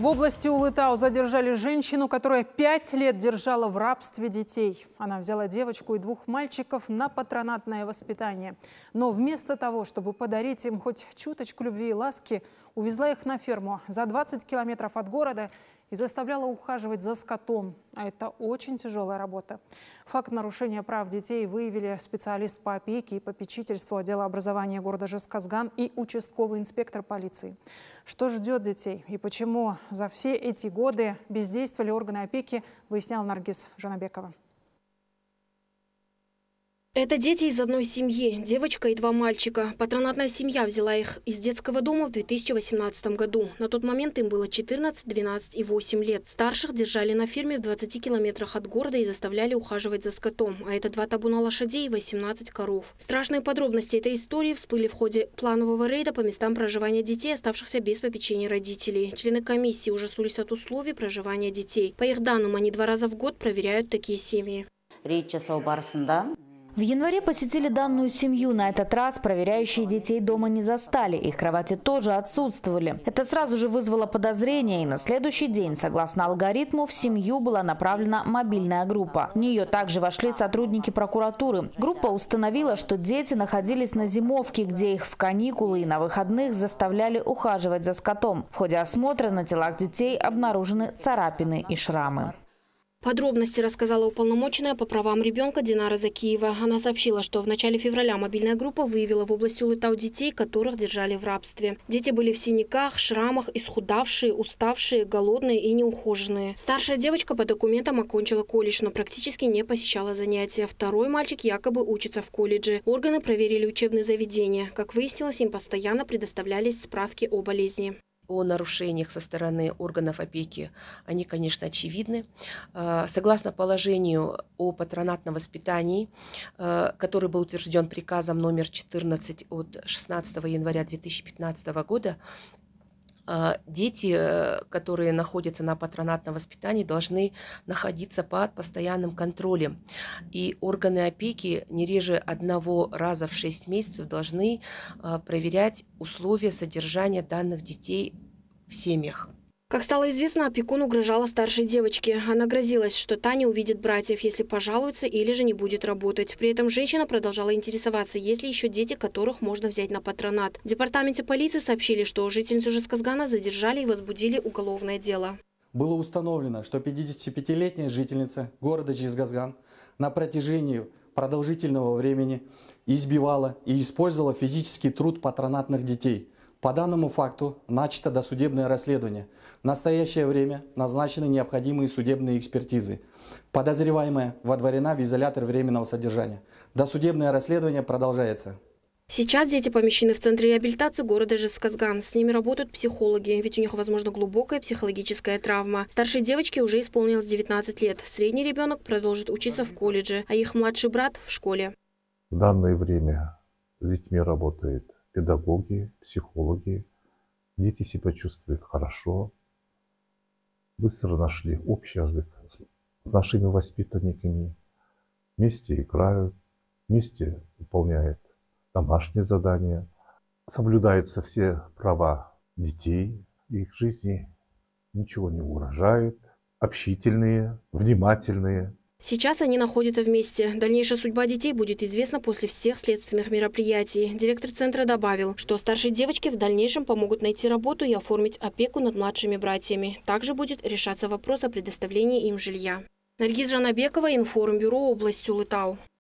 В области Улытау задержали женщину, которая пять лет держала в рабстве детей. Она взяла девочку и двух мальчиков на патронатное воспитание. Но вместо того, чтобы подарить им хоть чуточку любви и ласки, увезла их на ферму за 20 километров от города и заставляла ухаживать за скотом. А это очень тяжелая работа. Факт нарушения прав детей выявили специалист по опеке и попечительству отдела образования города Жесказган и участковый инспектор полиции. Что ждет детей и почему за все эти годы бездействовали органы опеки, выяснял Наргиз Жанабекова. Это дети из одной семьи, девочка и два мальчика. Патронатная семья взяла их из детского дома в 2018 году. На тот момент им было 14, 12 и 8 лет. Старших держали на ферме в 20 километрах от города и заставляли ухаживать за скотом. А это два табуна лошадей и 18 коров. Страшные подробности этой истории всплыли в ходе планового рейда по местам проживания детей, оставшихся без попечения родителей. Члены комиссии ужаснулись от условий проживания детей. По их данным, они два раза в год проверяют такие семьи. рейд жасау барысында В январе посетили данную семью. На этот раз проверяющие детей дома не застали. Их кровати тоже отсутствовали. Это сразу же вызвало подозрение. И на следующий день, согласно алгоритму, в семью была направлена мобильная группа. В нее также вошли сотрудники прокуратуры. Группа установила, что дети находились на зимовке, где их в каникулы и на выходных заставляли ухаживать за скотом. В ходе осмотра на телах детей обнаружены царапины и шрамы. Подробности рассказала уполномоченная по правам ребенка Динара Закиева. Она сообщила, что в начале февраля мобильная группа выявила в области Улытау детей, которых держали в рабстве. Дети были в синяках, шрамах, исхудавшие, уставшие, голодные и неухоженные. Старшая девочка по документам окончила колледж, но практически не посещала занятия. Второй мальчик якобы учится в колледже. Органы проверили учебные заведения. Как выяснилось, им постоянно предоставлялись справки о болезни о нарушениях со стороны органов опеки, они, конечно, очевидны. А, согласно положению о патронатном воспитании, а, который был утвержден приказом номер 14 от 16 января 2015 года, дети, э, которые находятся на патронатном воспитании, должны находиться под постоянным контролем. И органы опеки не реже одного раза в 6 месяцев должны а, проверять условия содержания данных детей в семьях. Как стало известно, опекун угрожала старшей девочке. Она грозилась, что Таня увидит братьев, если пожалуется или же не будет работать. При этом женщина продолжала интересоваться, есть ли еще дети, которых можно взять на патронат. В департаменте полиции сообщили, что жительницу Жесказгана задержали и возбудили уголовное дело. Было установлено, что 55-летняя жительница города Жезгазган на протяжении продолжительного времени избивала и использовала физический труд патронатных детей – по данному факту начато досудебное расследование. В настоящее время назначены необходимые судебные экспертизы. Подозреваемая водворена в изолятор временного содержания. Досудебное расследование продолжается. Сейчас дети помещены в Центре реабилитации города Жесказган. С ними работают психологи, ведь у них, возможно, глубокая психологическая травма. Старшей девочке уже исполнилось 19 лет. Средний ребенок продолжит учиться в колледже, а их младший брат в школе. В данное время с детьми работает педагоги, психологи. Дети себя чувствуют хорошо, быстро нашли общий язык с нашими воспитанниками, вместе играют, вместе выполняют домашние задания, соблюдаются все права детей, их жизни ничего не угрожает, общительные, внимательные, Сейчас они находятся вместе. Дальнейшая судьба детей будет известна после всех следственных мероприятий. Директор центра добавил, что старшей девочке в дальнейшем помогут найти работу и оформить опеку над младшими братьями. Также будет решаться вопрос о предоставлении им жилья. Наргиз Жанабекова, Информбюро, область Улытау.